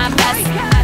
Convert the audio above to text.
my best.